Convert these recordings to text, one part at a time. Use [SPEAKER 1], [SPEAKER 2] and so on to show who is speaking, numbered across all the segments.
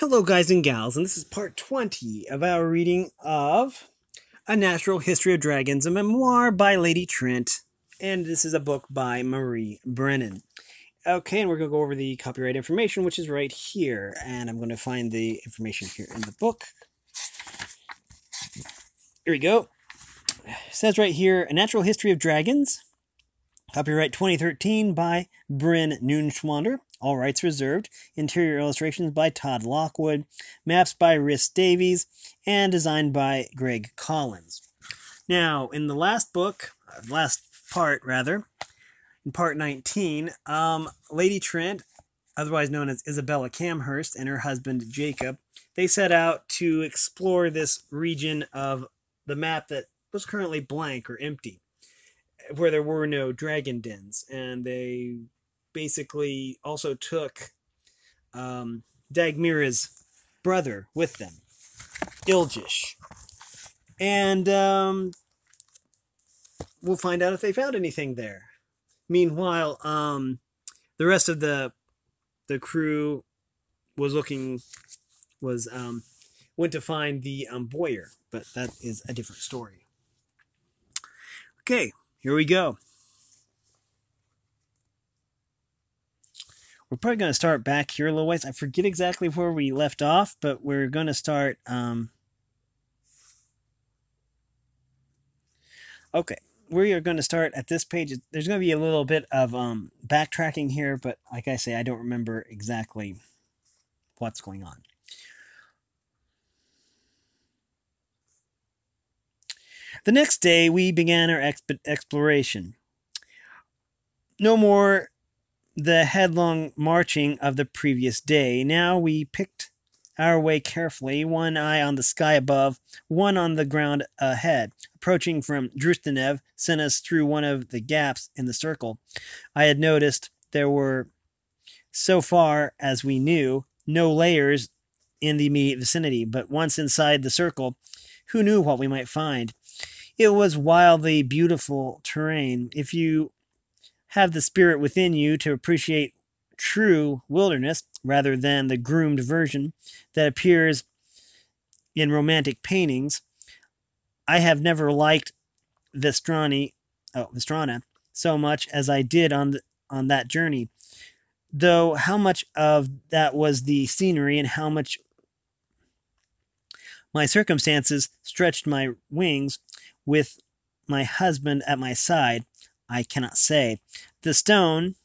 [SPEAKER 1] Hello, guys and gals, and this is part 20 of our reading of A Natural History of Dragons, a memoir by Lady Trent, and this is a book by Marie Brennan. Okay, and we're going to go over the copyright information, which is right here, and I'm going to find the information here in the book. Here we go. It says right here A Natural History of Dragons, copyright 2013 by Bryn Neuenschwander. All rights reserved. Interior illustrations by Todd Lockwood. Maps by Rhys Davies. And designed by Greg Collins. Now, in the last book, uh, last part rather, in part 19, um, Lady Trent, otherwise known as Isabella Camherst, and her husband Jacob, they set out to explore this region of the map that was currently blank or empty, where there were no dragon dens, and they basically also took um, Dagmira's brother with them, Ilgish. And um, we'll find out if they found anything there. Meanwhile, um, the rest of the the crew was looking was um, went to find the um, Boyer, but that is a different story. Okay, here we go. We're probably going to start back here a little ways. I forget exactly where we left off, but we're going to start. Um, okay, we are going to start at this page. There's going to be a little bit of um, backtracking here, but like I say, I don't remember exactly what's going on. The next day, we began our exp- exploration. No more the headlong marching of the previous day. Now we picked our way carefully, one eye on the sky above, one on the ground ahead. Approaching from Drustanev sent us through one of the gaps in the circle. I had noticed there were, so far as we knew, no layers in the immediate vicinity, but once inside the circle, who knew what we might find? It was wildly beautiful terrain. If you have the spirit within you to appreciate true wilderness rather than the groomed version that appears in romantic paintings. I have never liked Vystrani, oh, Vystrana so much as I did on the, on that journey. Though how much of that was the scenery and how much my circumstances stretched my wings with my husband at my side, I cannot say. The stone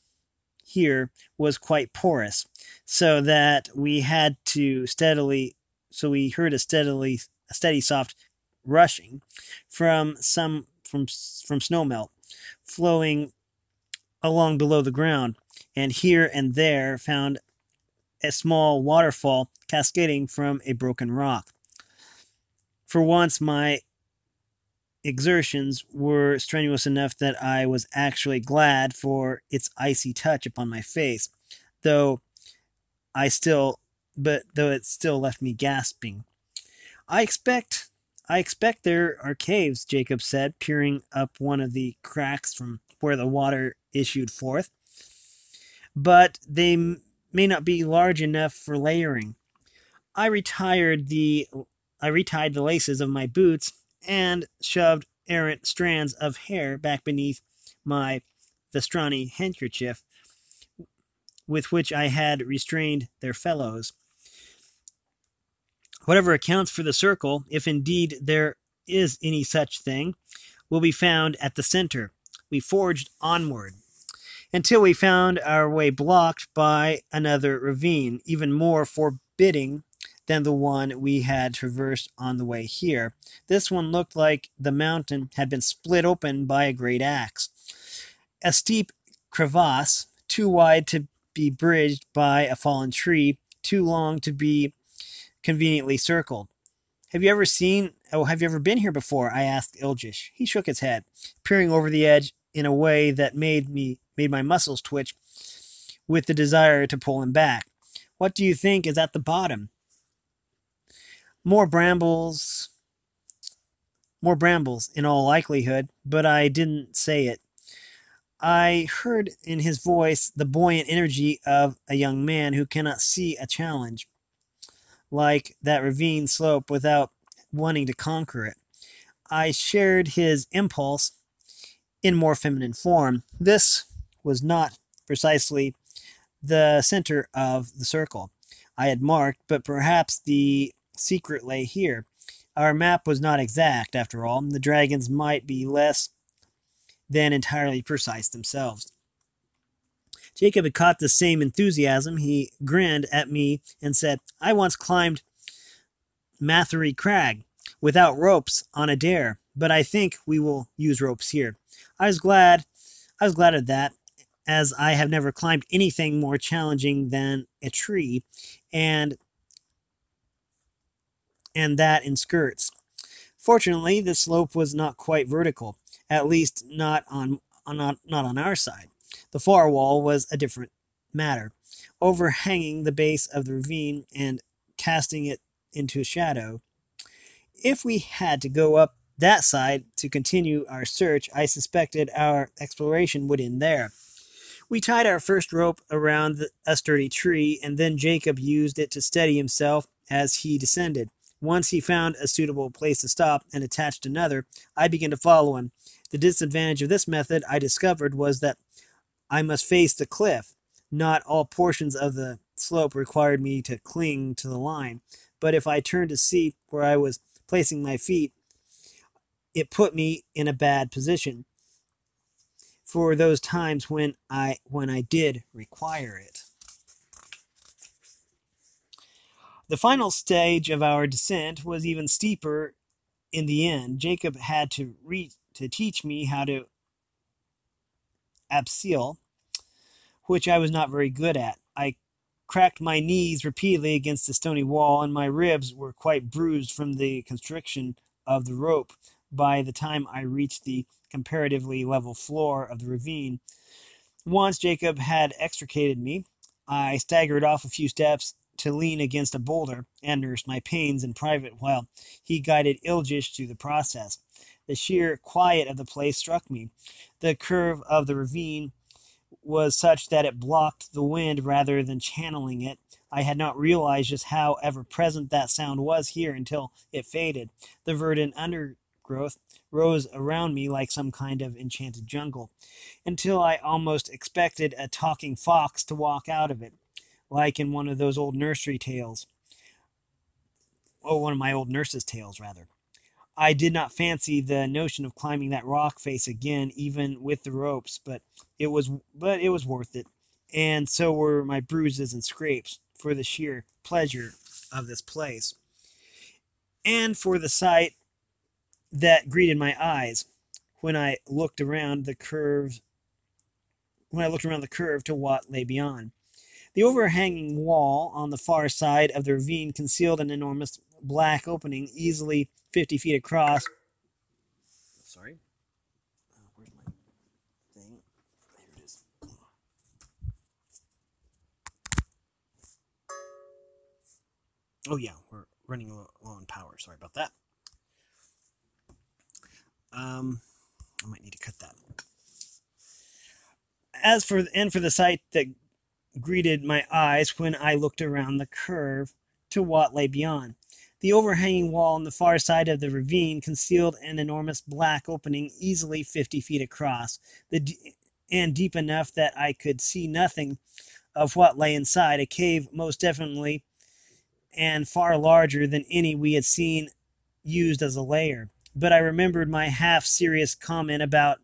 [SPEAKER 1] here was quite porous, so that we had to steadily, so we heard a steadily, a steady soft rushing from some from from snowmelt flowing along below the ground, and here and there found a small waterfall cascading from a broken rock. For once, my exertions were strenuous enough that I was actually glad for its icy touch upon my face, though I still, but though it still left me gasping. I expect, I expect there are caves, Jacob said, peering up one of the cracks from where the water issued forth, but they may not be large enough for layering. I retired the, I retied the laces of my boots and shoved errant strands of hair back beneath my Vystrani handkerchief with which I had restrained their fellows. Whatever accounts for the circle, if indeed there is any such thing, will be found at the center. We forged onward until we found our way blocked by another ravine, even more forbidding than the one we had traversed on the way here. This one looked like the mountain had been split open by a great axe. A steep crevasse, too wide to be bridged by a fallen tree, too long to be conveniently circled. Have you ever seen, oh, have you ever been here before? I asked Ilgish. He shook his head, peering over the edge in a way that made me, made my muscles twitch with the desire to pull him back. What do you think is at the bottom? More brambles. More brambles, in all likelihood, but I didn't say it. I heard in his voice the buoyant energy of a young man who cannot see a challenge. like that ravine slope without wanting to conquer it. I shared his impulse in more feminine form. This was not precisely the center of the circle I had marked, but perhaps the secret lay here. Our map was not exact, after all. The dragons might be less than entirely precise themselves. Jacob had caught the same enthusiasm. He grinned at me and said, I once climbed Mathery Crag without ropes on a dare, but I think we will use ropes here. I was glad I was glad of that, as I have never climbed anything more challenging than a tree, and and that in skirts. Fortunately, the slope was not quite vertical, at least not on, on not, not on our side. The far wall was a different matter, overhanging the base of the ravine and casting it into a shadow. If we had to go up that side to continue our search, I suspected our exploration would end there. We tied our first rope around a sturdy tree, and then Jacob used it to steady himself as he descended. Once he found a suitable place to stop and attached another, I began to follow him. The disadvantage of this method, I discovered, was that I must face the cliff. Not all portions of the slope required me to cling to the line, but if I turned to see where I was placing my feet, it put me in a bad position for those times when I when I did require it. The final stage of our descent was even steeper in the end. Jacob had to re- to teach me how to abseil, which I was not very good at. I cracked my knees repeatedly against the stony wall, and my ribs were quite bruised from the constriction of the rope by the time I reached the comparatively level floor of the ravine. Once Jacob had extricated me, I staggered off a few steps to lean against a boulder and nurse my pains in private while he guided Ilgish through the process. The sheer quiet of the place struck me. The curve of the ravine was such that it blocked the wind rather than channeling it. I had not realized just how ever present that sound was here until it faded. The verdant undergrowth rose around me like some kind of enchanted jungle, until I almost expected a talking fox to walk out of it, like in one of those old nursery tales. Oh, one of my old nurse's tales, rather. I did not fancy the notion of climbing that rock face again, even with the ropes, but it was but it was worth it, and so were my bruises and scrapes for the sheer pleasure of this place, and for the sight that greeted my eyes when I looked around the curve when I looked around the curve to what lay beyond. The overhanging wall on the far side of the ravine concealed an enormous black opening, easily 50 feet across. Sorry. Uh, where's my thing? It is. Oh, yeah, we're running low on power. Sorry about that. Um, I might need to cut that. As for and for the site that greeted my eyes when I looked around the curve to what lay beyond. The overhanging wall on the far side of the ravine concealed an enormous black opening easily 50 feet across, and deep enough that I could see nothing of what lay inside. A cave, most definitely, and far larger than any we had seen used as a lair but I remembered my half serious comment about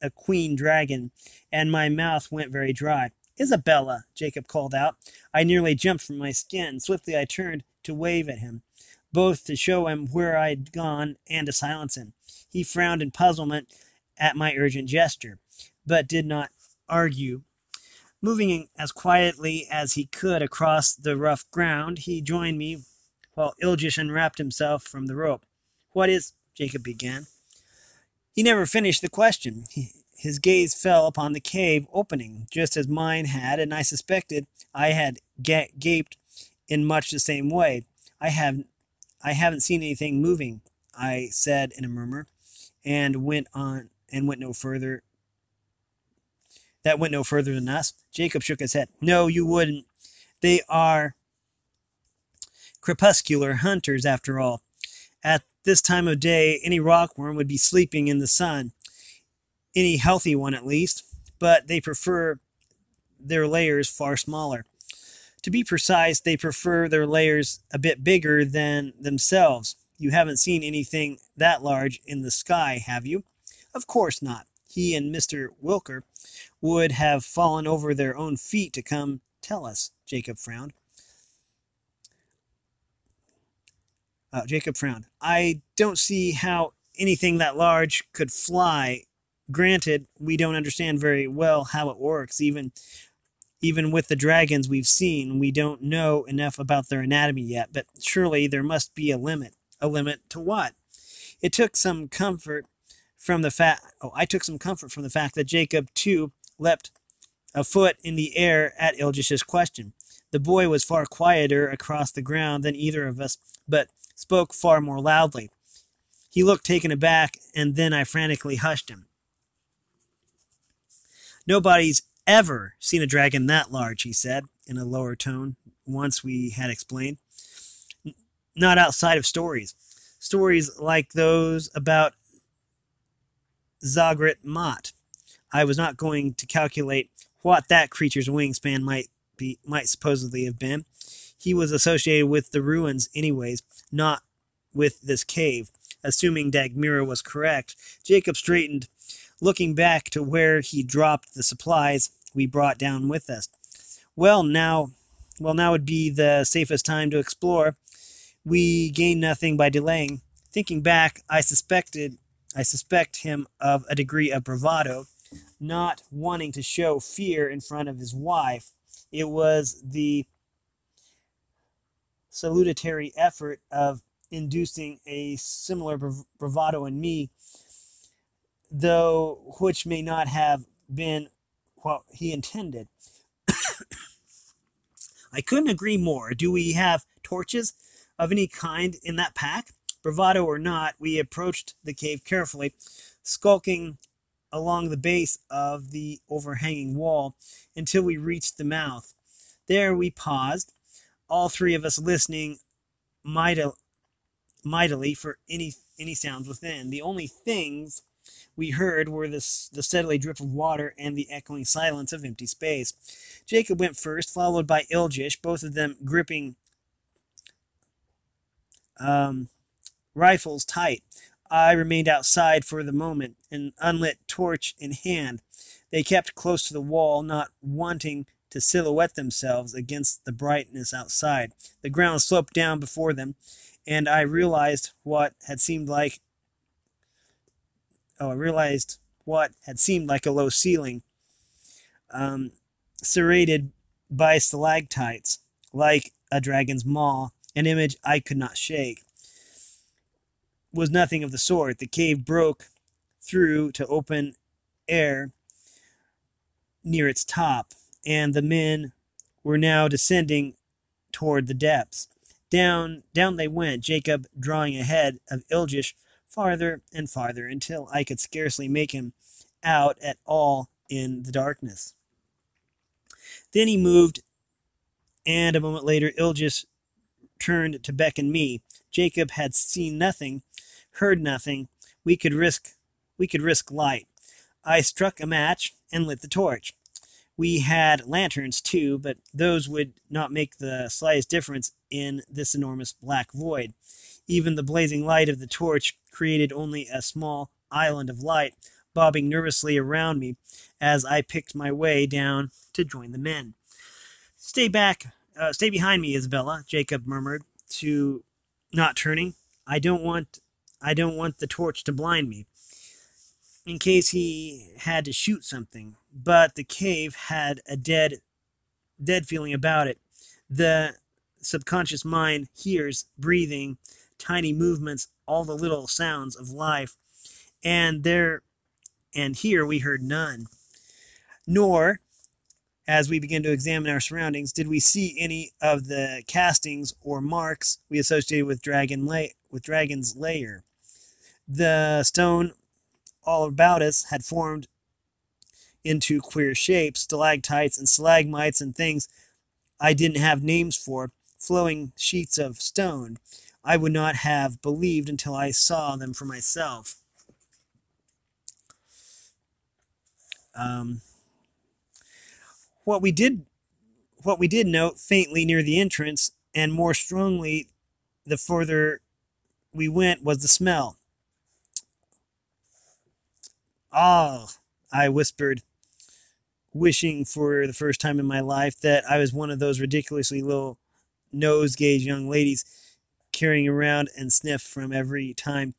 [SPEAKER 1] a queen dragon, and my mouth went very dry. Isabella, Jacob called out. I nearly jumped from my skin. Swiftly I turned to wave at him, both to show him where I'd gone and to silence him. He frowned in puzzlement at my urgent gesture, but did not argue. Moving as quietly as he could across the rough ground, he joined me while Ilgish unwrapped himself from the rope. What is Jacob began. He never finished the question. He, his gaze fell upon the cave opening, just as mine had, and I suspected I had ga- gaped in much the same way. I have, I haven't seen anything moving, I said in a murmur, and went on and went no further. That went no further than us. Jacob shook his head. No, you wouldn't. They are crepuscular hunters, after all. At this time of day, any rockworm would be sleeping in the sun, any healthy one at least, but they prefer their layers far smaller. To be precise, they prefer their layers a bit bigger than themselves. You haven't seen anything that large in the sky, have you? Of course not. He and Mr. Wilker would have fallen over their own feet to come tell us, Jacob frowned. Uh, Jacob frowned. I don't see how anything that large could fly. Granted, we don't understand very well how it works. Even even with the dragons we've seen, we don't know enough about their anatomy yet, but surely there must be a limit. A limit to what? It took some comfort from the fact oh, I took some comfort from the fact that Jacob too leapt a foot in the air at Ilgish's question. The boy was far quieter across the ground than either of us, but spoke far more loudly. He looked taken aback, and then I frantically hushed him. Nobody's ever seen a dragon that large, he said, in a lower tone, once we had explained. Not outside of stories. Stories like those about Zagrit Mott. I was not going to calculate what that creature's wingspan might be might supposedly have been. He was associated with the ruins anyways, not with this cave. Assuming Dagmira was correct, Jacob straightened, looking back to where he dropped the supplies we brought down with us. Well, now, well, now would be the safest time to explore. We gain nothing by delaying. Thinking back, I suspected, I suspect him of a degree of bravado, not wanting to show fear in front of his wife. It was the salutary effort of inducing a similar bravado in me, though which may not have been what he intended. I couldn't agree more. Do we have torches of any kind in that pack? Bravado or not, we approached the cave carefully, skulking along the base of the overhanging wall until we reached the mouth. There we paused, all three of us listening mightily for any any sounds within. The only things we heard were the, the steadily drip of water and the echoing silence of empty space. Jacob went first, followed by Ilgish, both of them gripping um, rifles tight. I remained outside for the moment, an unlit torch in hand. They kept close to the wall, not wanting to silhouette themselves against the brightness outside. The ground sloped down before them, and I realized what had seemed like oh, I realized what had seemed like a low ceiling, um, serrated by stalactites, like a dragon's maw, an image I could not shake. Was nothing of the sort. The cave broke through to open air near its top, and the men were now descending toward the depths. Down, down they went, Jacob drawing ahead of Ilgish farther and farther until I could scarcely make him out at all in the darkness. Then he moved, and a moment later Ilgis turned to beckon me. Jacob had seen nothing, heard nothing. We could risk we could risk light. I struck a match and lit the torch. We had lanterns too, but those would not make the slightest difference in this enormous black void. Even the blazing light of the torch created only a small island of light bobbing nervously around me as I picked my way down to join the men. Stay back, uh, stay behind me, Isabella, Jacob murmured, to not turning. I don't want I don't want the torch to blind me. In case he had to shoot something. But the cave had a dead dead feeling about it. The subconscious mind hears breathing tiny movements, all the little sounds of life. And there and here we heard none. Nor, as we began to examine our surroundings, did we see any of the castings or marks we associated with dragon lay with dragon's lair. The stone all about us had formed into queer shapes, stalactites and stalagmites and things I didn't have names for, flowing sheets of stone, I would not have believed until I saw them for myself. Um, what we did, what we did note faintly near the entrance, and more strongly the further we went, was the smell. Ah, I whispered, wishing for the first time in my life that I was one of those ridiculously little nose gauge young ladies carrying around and sniff from every time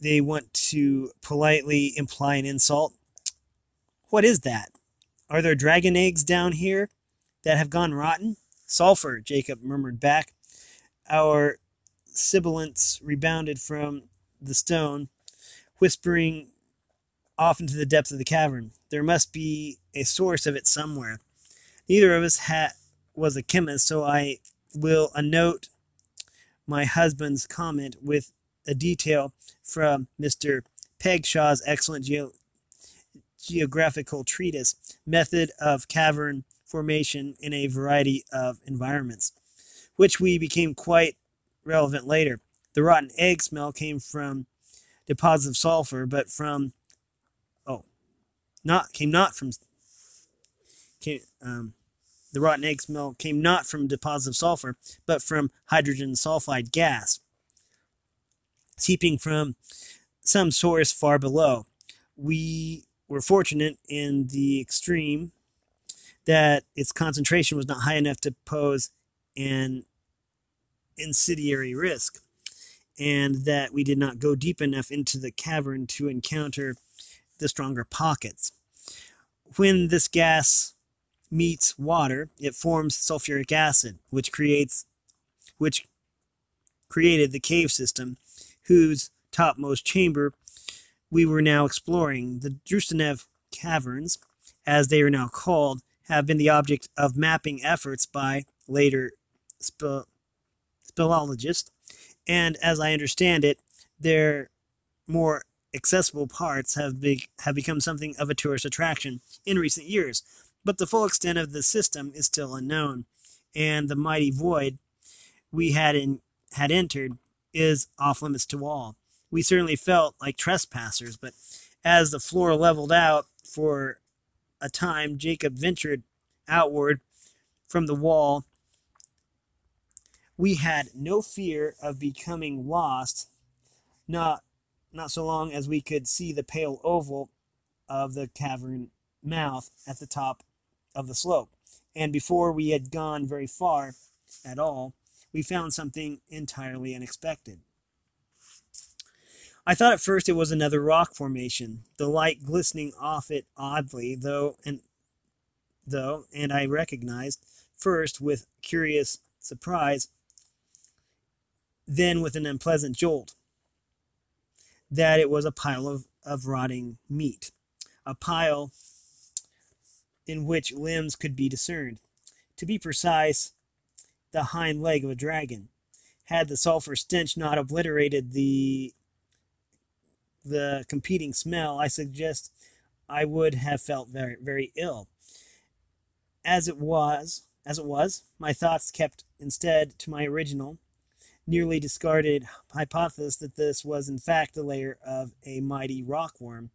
[SPEAKER 1] they want to politely imply an insult. What is that? Are there dragon eggs down here that have gone rotten? Sulfur, Jacob murmured back. Our sibilants rebounded from the stone, whispering off into the depths of the cavern. There must be a source of it somewhere. Neither of us ha- was a chemist, so I will note my husband's comment with a detail from Mr. Pegshaw's excellent ge- geographical treatise, Method of Cavern Formation in a Variety of Environments, which we became quite relevant later. The rotten egg smell came from deposits of sulfur, but from oh, not came not from came um, the rotten egg smell came not from deposits of sulfur, but from hydrogen sulfide gas seeping from some source far below. We were fortunate in the extreme that its concentration was not high enough to pose an incendiary risk, and that we did not go deep enough into the cavern to encounter the stronger pockets. When this gas meets water, it forms sulfuric acid, which creates which created the cave system, whose topmost chamber we were now exploring. The Drustanev caverns, as they are now called, have been the object of mapping efforts by later spe- and as I understand it, their more accessible parts have, be- have become something of a tourist attraction in recent years but the full extent of the system is still unknown, and the mighty void we had in had entered is off limits to all. We certainly felt like trespassers, but as the floor leveled out for a time, Jacob ventured outward from the wall. We had no fear of becoming lost, not not so long as we could see the pale oval of the cavern mouth at the top of the slope. And before we had gone very far at all, we found something entirely unexpected. I thought at first it was another rock formation, the light glistening off it oddly, though, and though, and I recognized first with curious surprise, then with an unpleasant jolt, that it was a pile of, of rotting meat, a pile in which limbs could be discerned. To be precise, the hind leg of a dragon. Had the sulfur stench not obliterated the the competing smell, I suggest I would have felt very very ill. As it was, as it was, my thoughts kept instead to my original, nearly discarded hypothesis that this was in fact the layer of a mighty rockworm.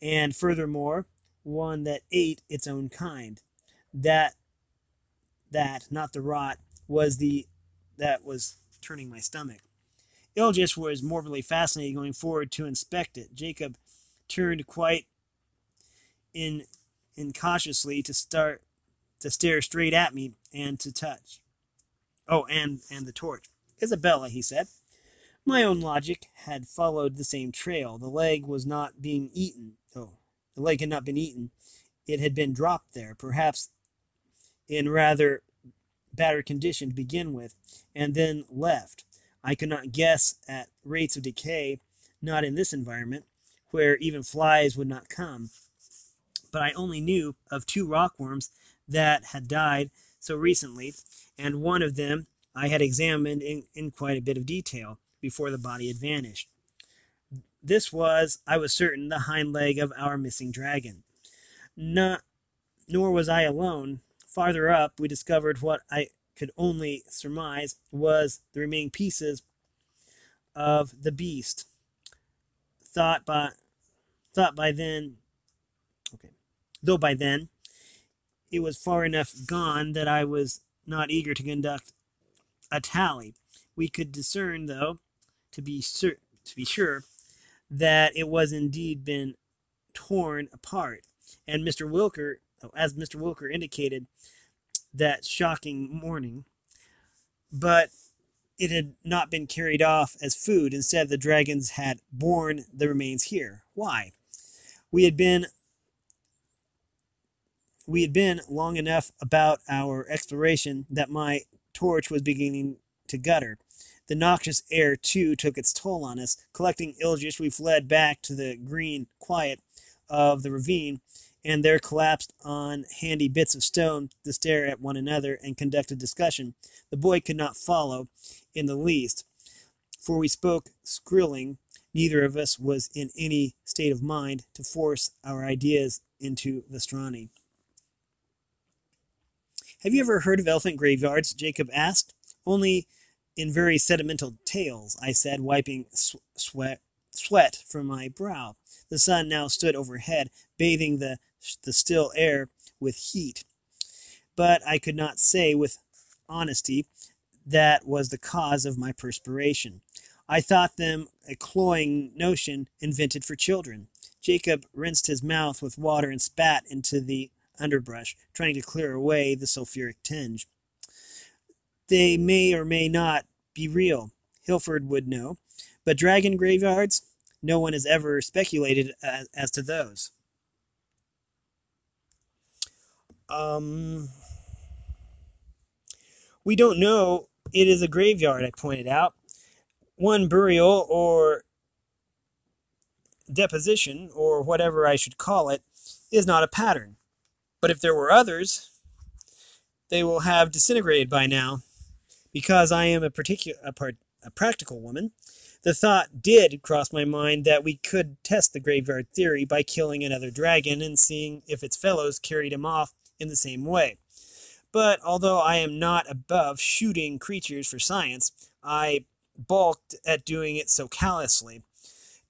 [SPEAKER 1] And furthermore, one that ate its own kind. That that, not the rot, was the that was turning my stomach. Ilgis was morbidly fascinated going forward to inspect it. Jacob turned quite in incautiously to start to stare straight at me and to touch. Oh, and and the torch. Isabella, he said. My own logic had followed the same trail. The leg was not being eaten. Oh, the leg had not been eaten. It had been dropped there, perhaps in rather battered condition to begin with, and then left. I could not guess at rates of decay, not in this environment, where even flies would not come. But I only knew of two rockworms that had died so recently, and one of them I had examined in, in quite a bit of detail before the body had vanished. This was, I was certain, the hind leg of our missing dragon. Not, nor was I alone. Farther up, we discovered what I could only surmise was the remaining pieces of the beast. Thought by thought by then okay. Though by then it was far enough gone that I was not eager to conduct a tally. We could discern, though, to be cer- to be sure, that it was indeed been torn apart, and Mr. Wilker, as Mr. Wilker indicated, that shocking morning, but it had not been carried off as food. Instead, the dragons had borne the remains here. Why? We had been we had been long enough about our exploration that my torch was beginning to gutter. The noxious air, too, took its toll on us. Collecting Ilgish, we fled back to the green quiet of the ravine, and there collapsed on handy bits of stone to stare at one another and conduct a discussion. The boy could not follow in the least, for we spoke Scirling. Neither of us was in any state of mind to force our ideas into Vystrani. Have you ever heard of elephant graveyards? Jacob asked. Only in very sentimental tales, I said, wiping sweat, sweat from my brow. The sun now stood overhead, bathing the, the still air with heat. But I could not say with honesty that was the cause of my perspiration. I thought them a cloying notion invented for children. Jacob rinsed his mouth with water and spat into the underbrush, trying to clear away the sulfuric tinge. They may or may not be real. Hilford would know. But dragon graveyards? No one has ever speculated as, as to those. Um, we don't know it is a graveyard, I pointed out. One burial or deposition, or whatever I should call it, is not a pattern. But if there were others, they will have disintegrated by now. Because I am a particular a, a practical woman, the thought did cross my mind that we could test the graveyard theory by killing another dragon and seeing if its fellows carried him off in the same way. But although I am not above shooting creatures for science, I balked at doing it so callously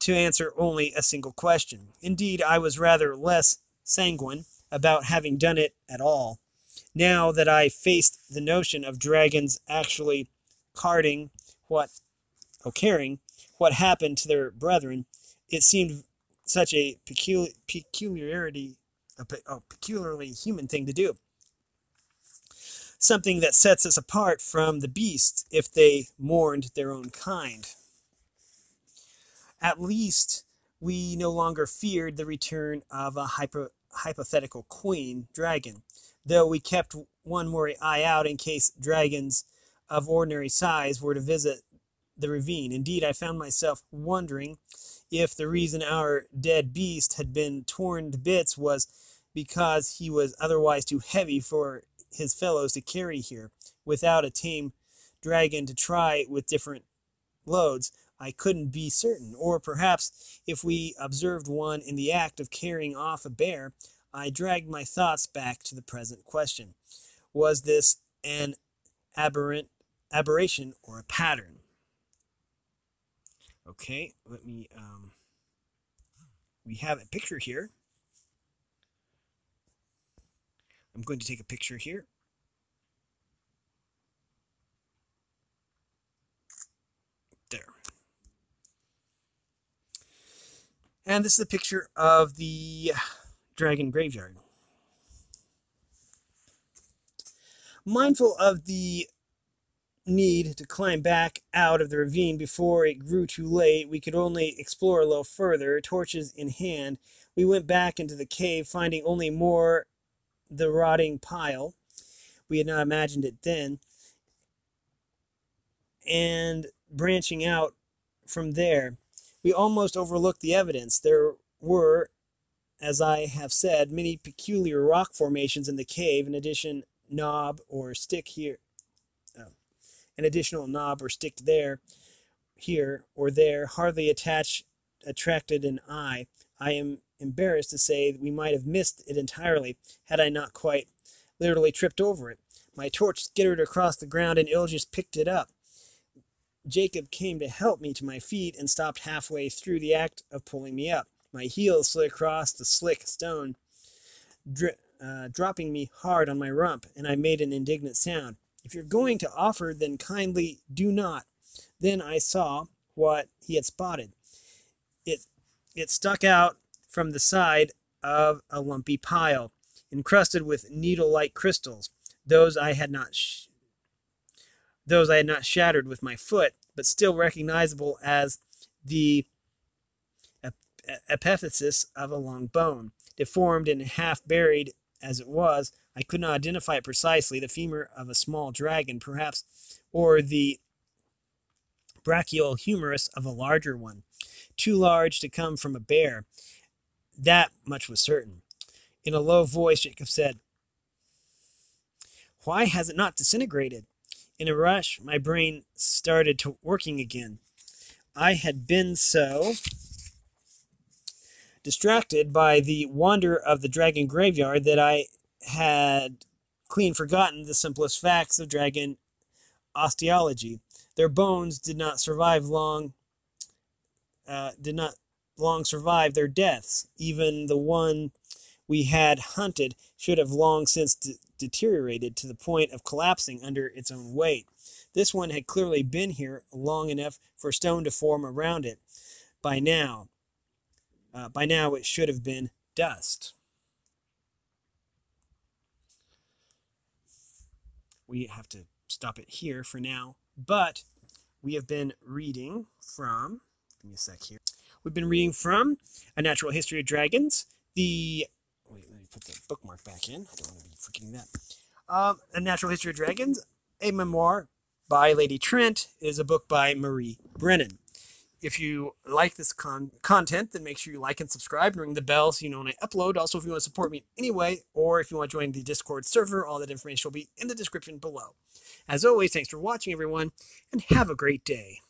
[SPEAKER 1] to answer only a single question. Indeed, I was rather less sanguine about having done it at all. Now that I faced the notion of dragons actually carting what, or caring what happened to their brethren, it seemed such a peculiar, peculiarity, a, a oh, peculiarly human thing to do. Something that sets us apart from the beasts if they mourned their own kind. At least we no longer feared the return of a hyper, hypothetical queen dragon, though we kept one more eye out in case dragons of ordinary size were to visit the ravine. Indeed, I found myself wondering if the reason our dead beast had been torn to bits was because he was otherwise too heavy for his fellows to carry here. Without a tame dragon to try with different loads, I couldn't be certain. Or perhaps if we observed one in the act of carrying off a bear, I dragged my thoughts back to the present question. Was this an aberrant aberration or a pattern? Okay, let me um, we have a picture here. I'm going to take a picture here. There. And this is a picture of the Dragon Graveyard. Mindful of the need to climb back out of the ravine before it grew too late, we could only explore a little further, torches in hand. We went back into the cave, finding only more the rotting pile. We had not imagined it then. And branching out from there, we almost overlooked the evidence. There were, as I have said, many peculiar rock formations in the cave, in addition knob or stick here, uh, an additional knob or stick there, here or there, hardly attached, attracted an eye. I am embarrassed to say that we might have missed it entirely had I not quite literally tripped over it. My torch skittered across the ground, and Ilgis picked it up. Jacob came to help me to my feet and stopped halfway through the act of pulling me up. My heels slid across the slick stone, dri- uh, dropping me hard on my rump, and I made an indignant sound. If you're going to offer, then kindly do not. Then I saw what he had spotted. It, it stuck out from the side of a lumpy pile, encrusted with needle-like crystals. Those I had not sh- those I had not shattered with my foot, but still recognizable as the epiphysis of a long bone. Deformed and half buried as it was, I could not identify it precisely, the femur of a small dragon, perhaps, or the brachial humerus of a larger one, too large to come from a bear. That much was certain. In a low voice, Jacob said, Why has it not disintegrated? In a rush, my brain started to working again. I had been so distracted by the wonder of the dragon graveyard that I had clean forgotten the simplest facts of dragon osteology. Their bones did not survive long, uh, did not long survive their deaths. Even the one we had hunted should have long since de- deteriorated to the point of collapsing under its own weight. This one had clearly been here long enough for stone to form around it. By now, uh, by now it should have been dust. We have to stop it here for now, but we have been reading from, give me a sec here. We've been reading from A Natural History of Dragons, the wait, let me put the bookmark back in. I don't want to be forgetting that. Um, a Natural History of Dragons, a memoir by Lady Trent, is a book by Marie Brennan. If you like this con- content, then make sure you like and subscribe and ring the bell so you know when I upload. Also, if you want to support me in any way, or if you want to join the Discord server, all that information will be in the description below. As always, thanks for watching, everyone, and have a great day.